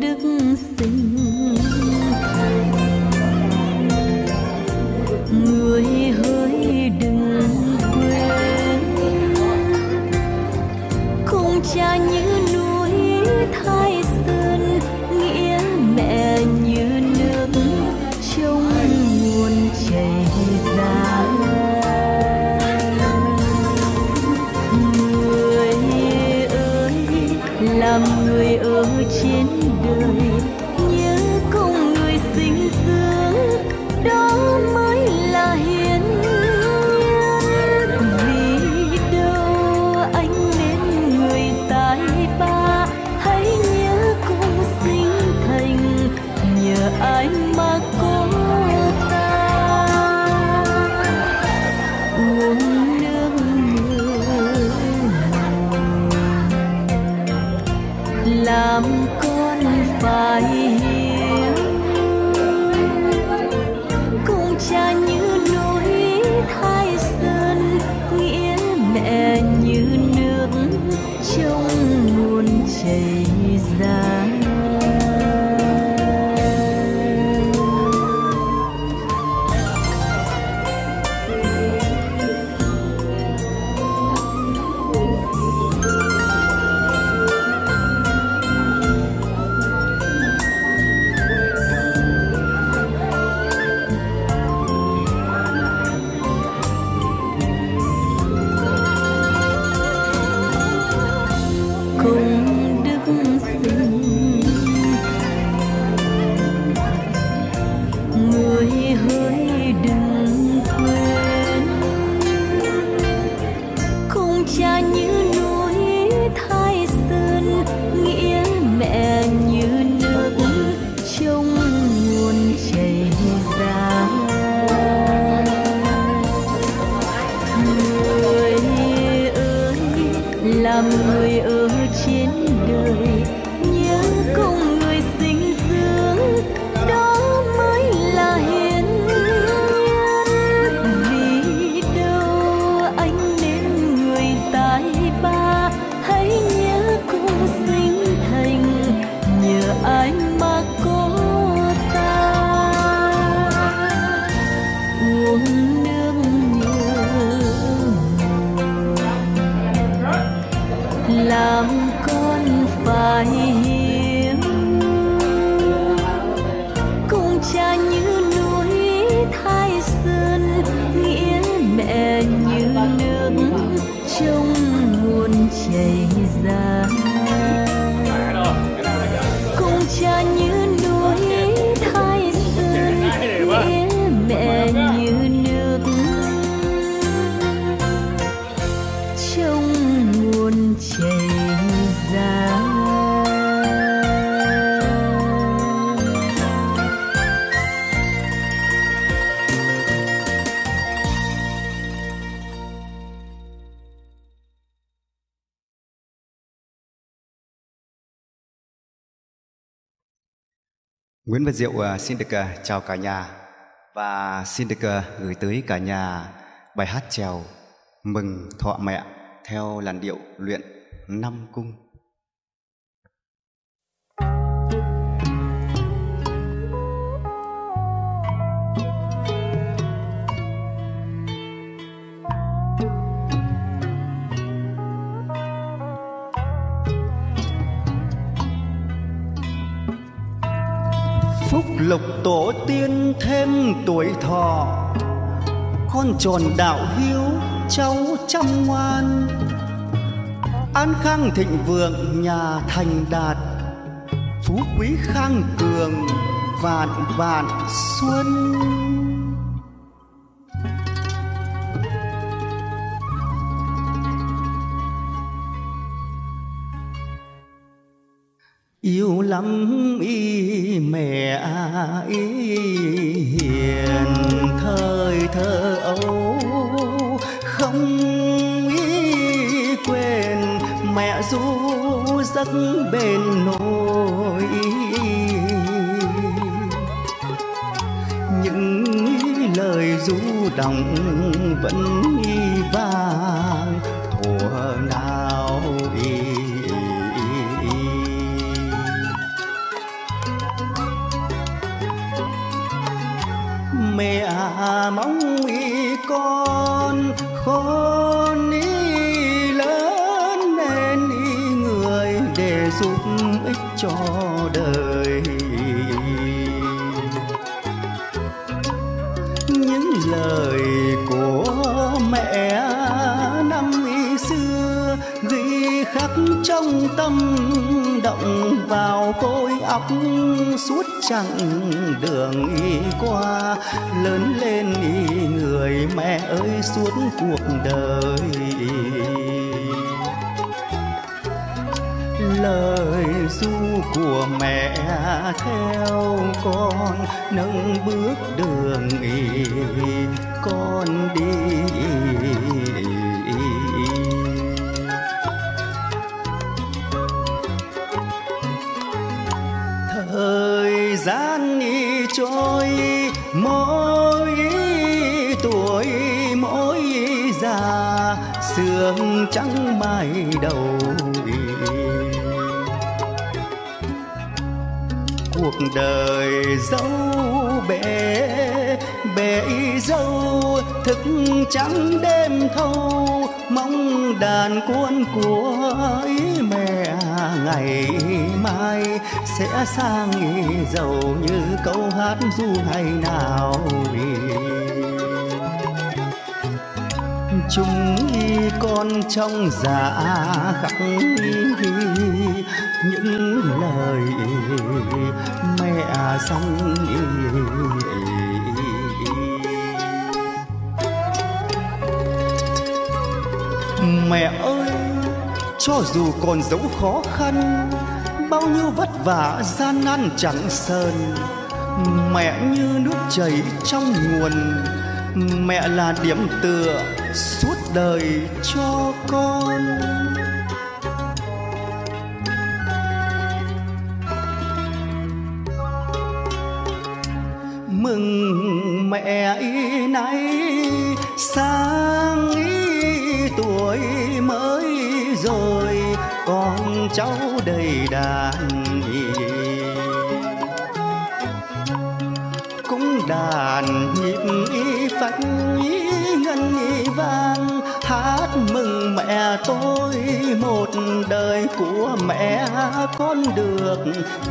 đức sinh. như nước trong nguồn chảy. Nguyễn Văn Diệu à, xin được à, chào cả nhà và xin được à, gửi tới cả nhà bài hát trèo Mừng Thọ Mẹ theo làn điệu luyện năm cung. lộc tổ tiên thêm tuổi thọ, con tròn đạo hiếu cháu chăm ngoan. An khang thịnh vượng, nhà thành đạt, phú quý khang cường, vạn vạn xuân. yêu lắm y mẹ y hiền, thời thơ ấu không y quên, mẹ ru giấc bên nỗi những lời ru đồng vẫn y vang thuở nào cho đời. Những lời của mẹ năm xưa ghi khắc trong tâm, động vào côi óc, suốt chặng đường đi qua. Lớn lên đi người mẹ ơi, suốt cuộc đời. Lời ru của mẹ theo con, nâng bước đường ý con đi. Thời gian đi trôi, mỗi tuổi, mỗi già, sương trắng mai đầu đời dấu bể bể dâu thức trắng đêm thâu, mong đàn cuốn của ý mẹ ngày mai sẽ sang giàu như câu hát du ngày nào chúng con trong dạ khắc những đời mẹ dặn mẹ ơi, cho dù còn dấu khó khăn, bao nhiêu vất vả, gian nan chẳng sơn mẹ như nước chảy trong nguồn, mẹ là điểm tựa suốt đời cho con. Mừng mẹ y nay. Sang y tuổi mới rồi, con cháu đầy đàn cũng đàn nhịp y phách ngân y vang, hát mừng mẹ tôi một đời của mẹ con được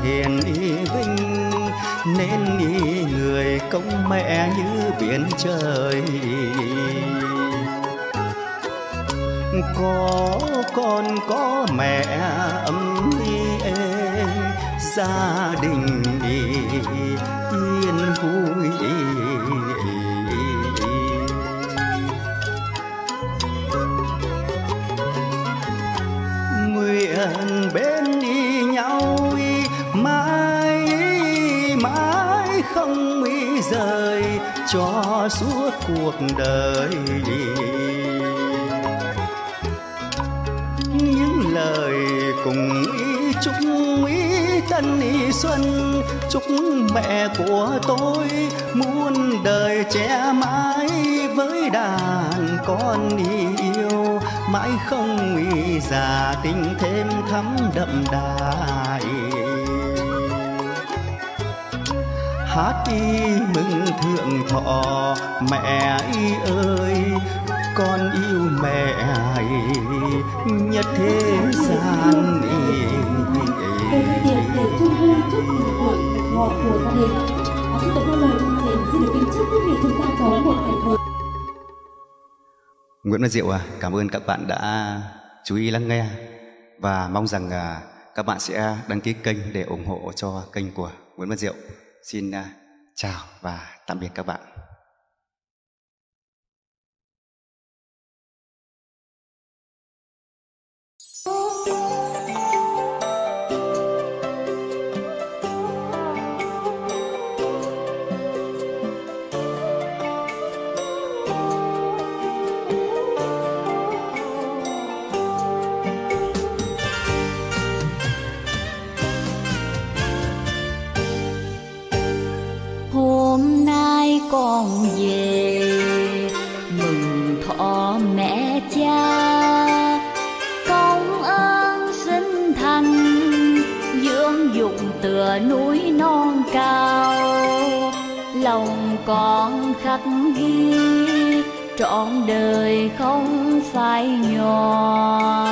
hiền y vinh nên nghĩ người công mẹ như biển trời. Có con có mẹ ấm êm gia đình yên vui. Cho suốt cuộc đời. Những lời cùng ý, chúc ý tân ý xuân, chúc mẹ của tôi muôn đời trẻ mãi với đàn con yêu. Mãi không ý già, tình thêm thắm đậm đà. Hát y mừng thượng thọ mẹ y ơi con yêu mẹ nhất thế gian về để chung vui chúc mừng tuổi ngọ của gia đình lời xin được kính chúc quý vị chúng ta có một ngày Nguyễn Văn Diệu à, cảm ơn các bạn đã chú ý lắng nghe và mong rằng à, các bạn sẽ đăng ký kênh để ủng hộ cho kênh của Nguyễn Văn Diệu. Xin à, chào và tạm biệt các bạn. Con khắc ghi, trọn đời không phải nhỏ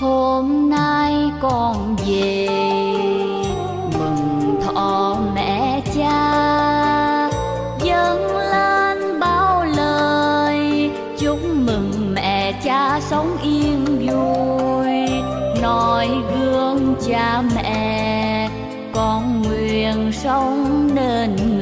hôm nay con về, mừng thọ mẹ cha, dâng lên bao lời, chúc mừng mẹ cha sống yên vui noi gương cha mẹ con nguyện sống nên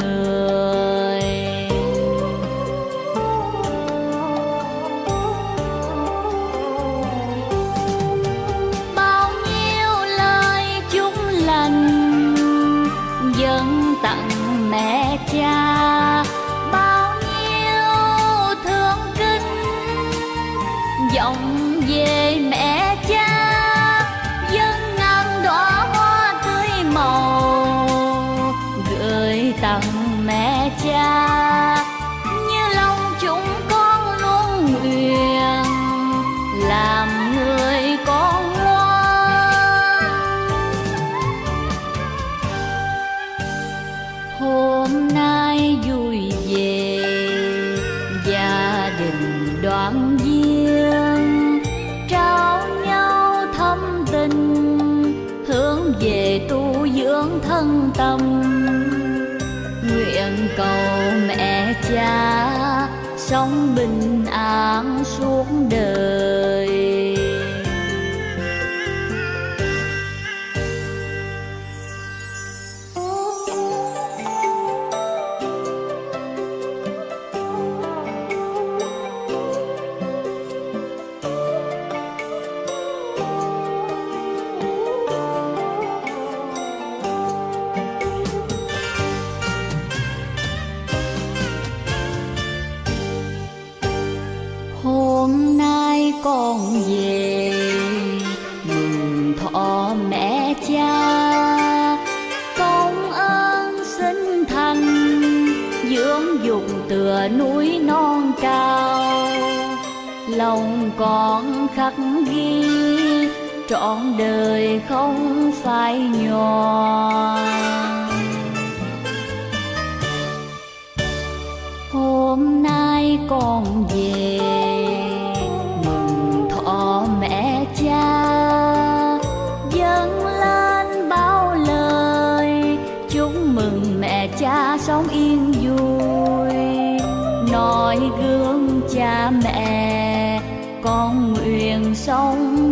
cha sống bình an suốt đời. Trọn đời không phải nhỏ hôm nay con về, mừng thọ mẹ cha. Dâng lên bao lời, chúc mừng mẹ cha sống yên vui. Noi gương cha mẹ, con nguyện sống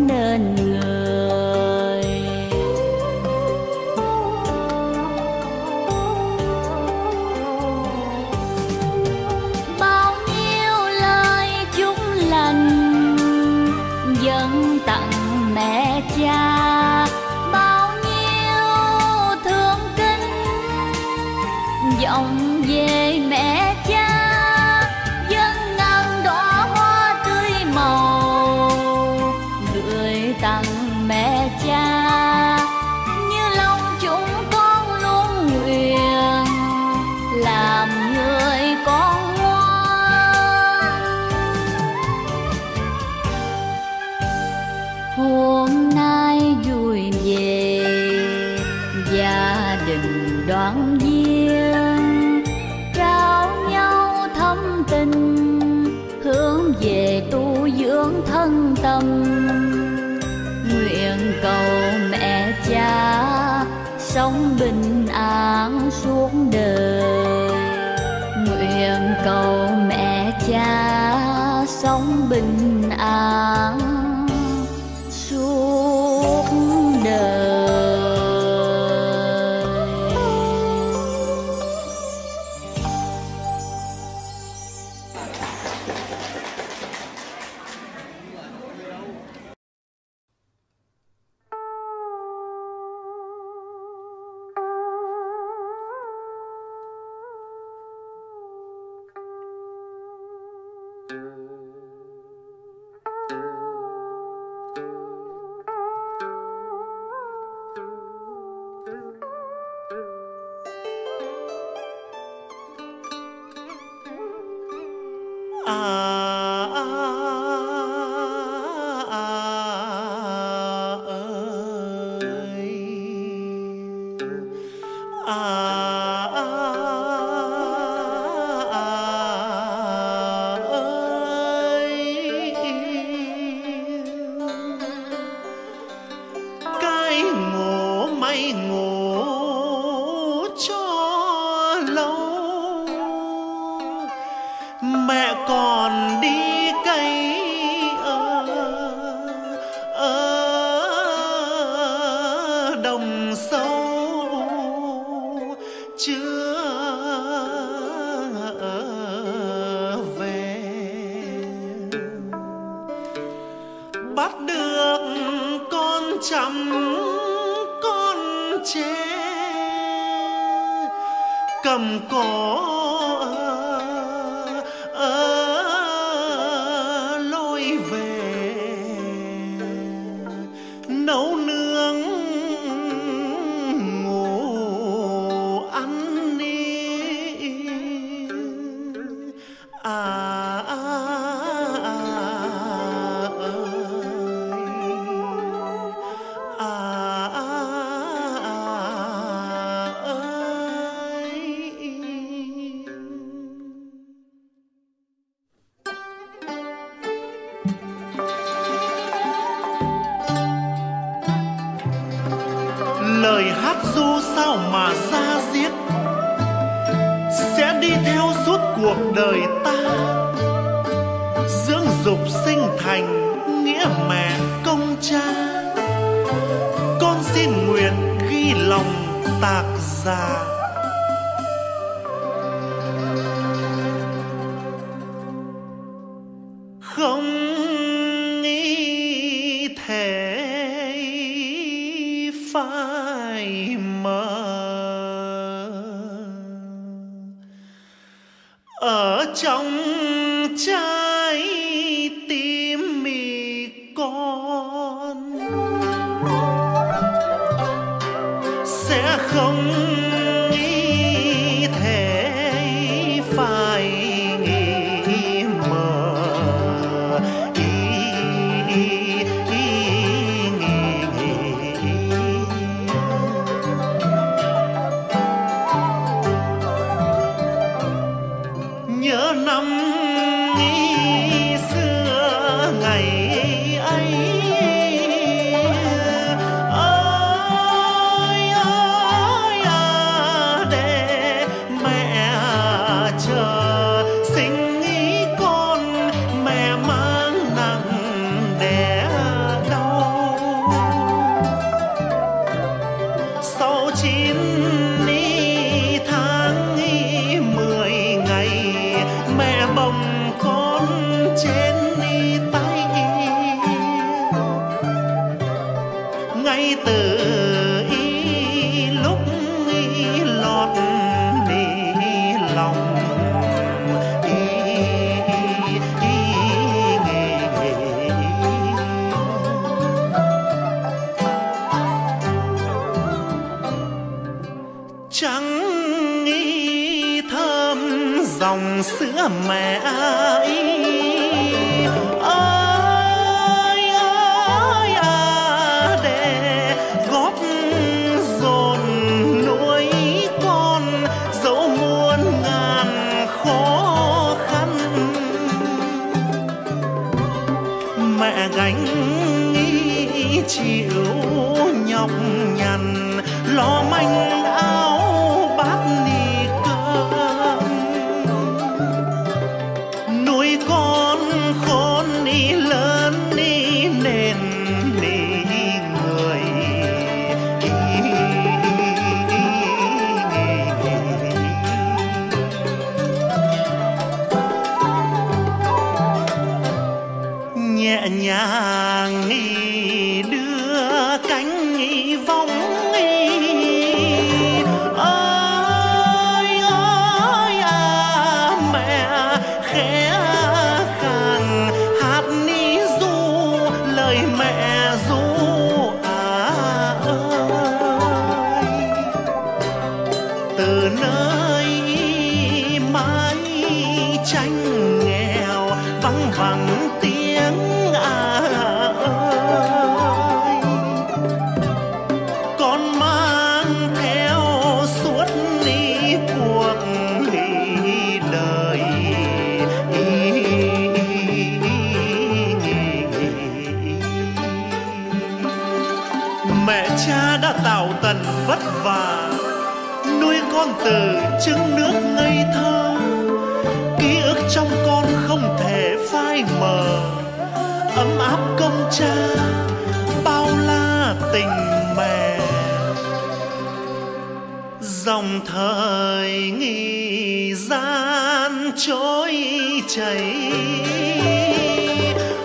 thân tâm. Nguyện cầu mẹ cha sống bình an suốt đời. Nguyện cầu mẹ cha sống bình an sinh thành nghĩa mẹ công cha. Con xin nguyện ghi lòng tạc giả. dòng sữa mẹ ấy dòng thời nghi gian trôi chảy.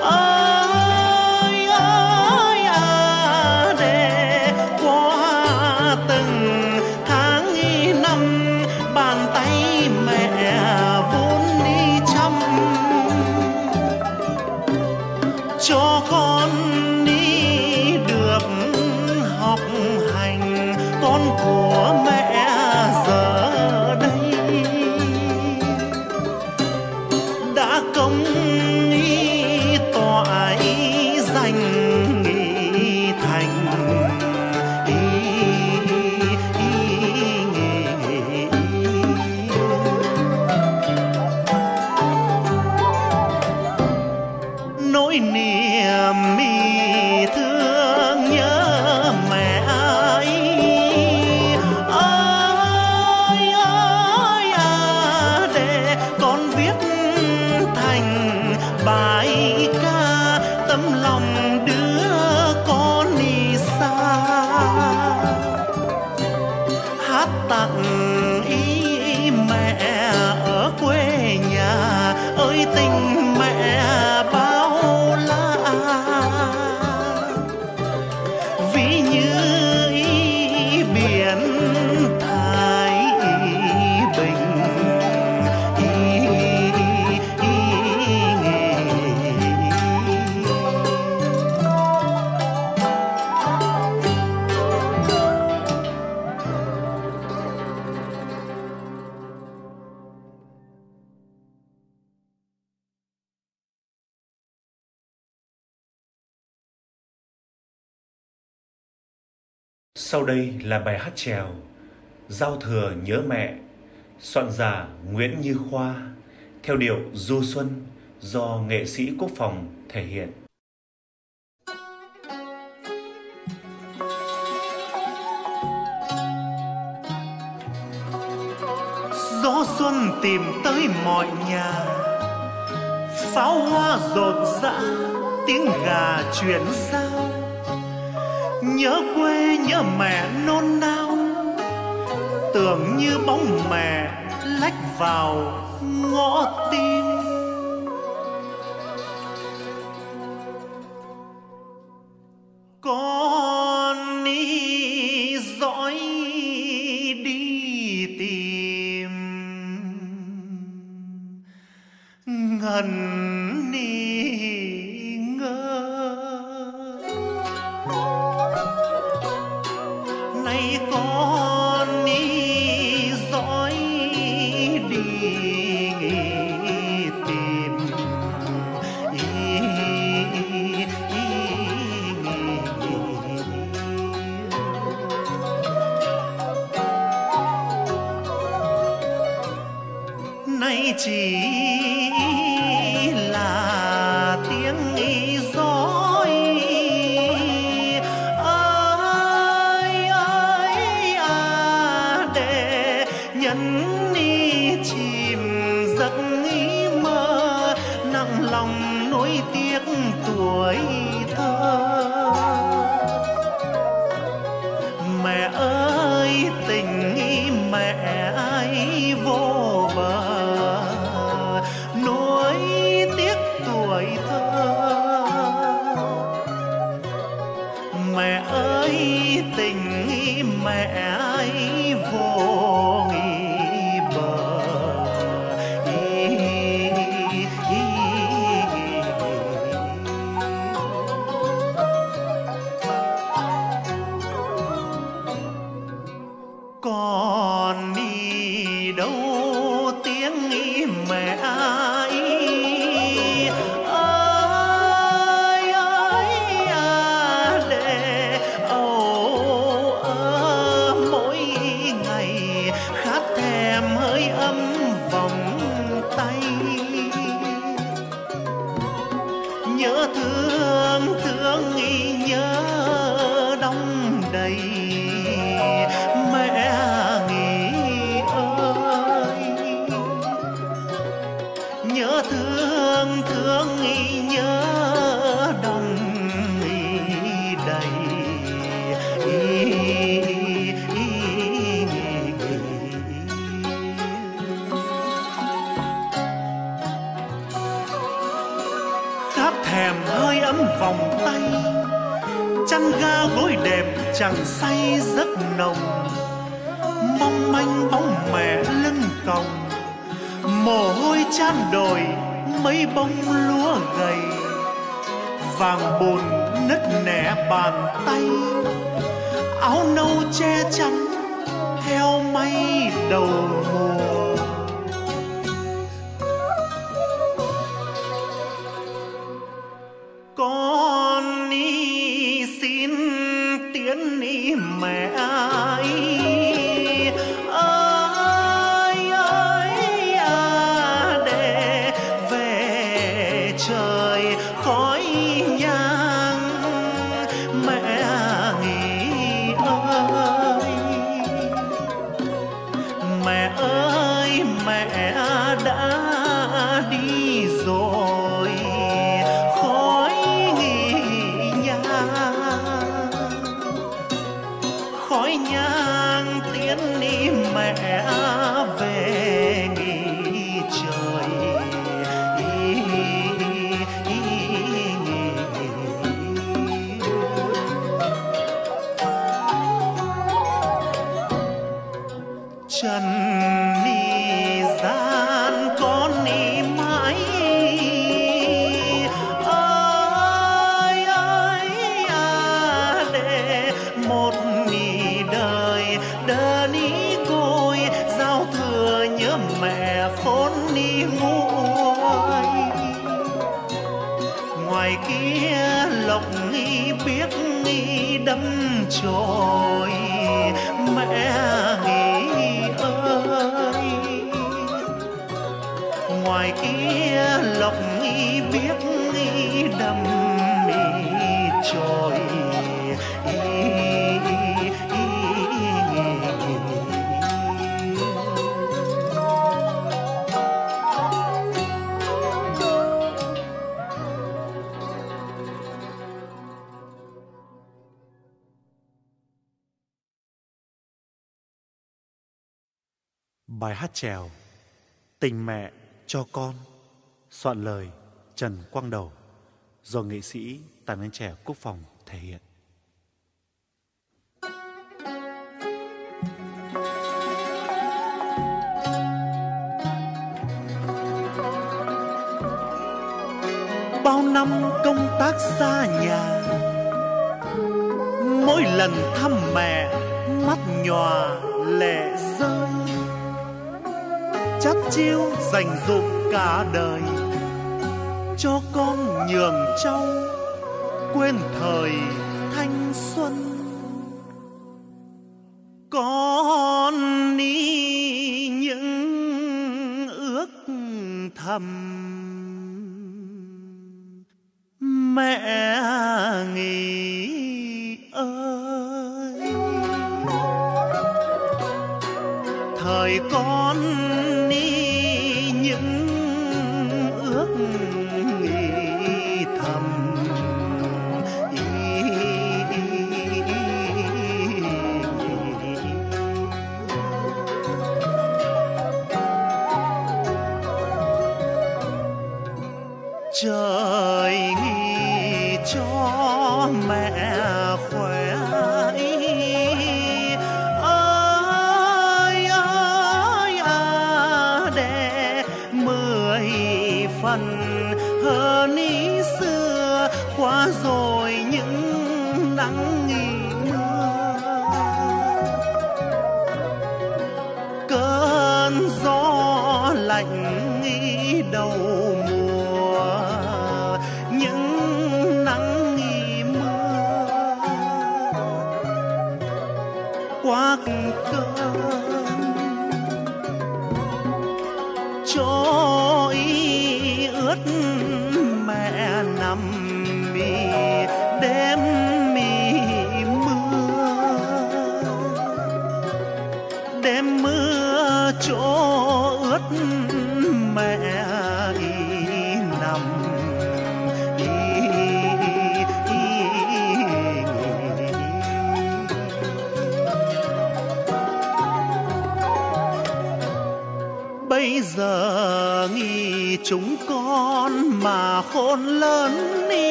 Ơi ơi à để qua từng tháng năm, bàn tay mẹ vốn đi chăm. Cho con Sau đây là bài hát trèo Giao thừa nhớ mẹ, Soạn giả Nguyễn Như Khoa, Theo điệu Du Xuân Do nghệ sĩ quốc phòng thể hiện. Gió xuân tìm tới mọi nhà, pháo hoa rộn rã, tiếng gà chuyển sao nhớ quê, nhớ mẹ nôn nao. Tưởng như bóng mẹ lách vào ngõ tim. Con đi dõi thèm hơi ấm vòng tay. Chăn ga gối đẹp chẳng say giấc nồng. Mong manh bóng mẹ lưng còng. Mồ hôi chan đồi mấy bông lúa gầy. Vàng bùn nứt nẻ bàn tay. Áo nâu che chắn theo mây đầu mùa. khói nhang tiến đi mẹ Bài hát trèo Tình mẹ cho con, Soạn lời Trần Quang Đầu, Do nghệ sĩ Tàn Anh Trẻ Quốc phòng thể hiện. Bao năm công tác xa nhà, Mỗi lần thăm mẹ, Mắt nhòa lệ rơi chắt chiêu dành dụm cả đời. Cho con nhường trong quên thời thanh xuân. con đi những ước